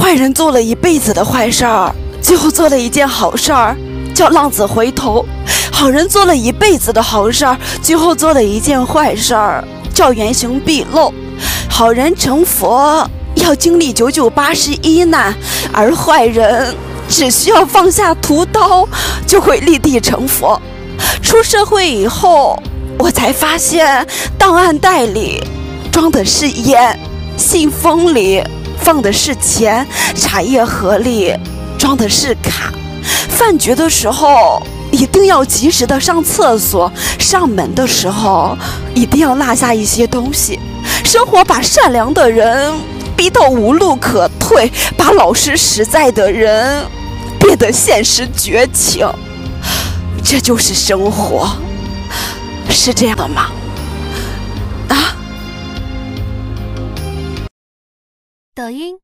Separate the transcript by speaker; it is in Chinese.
Speaker 1: 坏人做了一辈子的坏事儿，最后做了一件好事儿，叫浪子回头；好人做了一辈子的好事儿，最后做了一件坏事儿，叫原形毕露。好人成佛要经历九九八十一难，而坏人只需要放下屠刀就会立地成佛。出社会以后，我才发现档案袋里装的是烟，信封里放的是钱，茶叶盒里装的是卡。饭局的时候一定要及时的上厕所，上门的时候一定要落下一些东西。生活把善良的人逼到无路可退，把老实实在的人变得现实绝情。这就是生活，是这样的吗？啊！
Speaker 2: 抖音。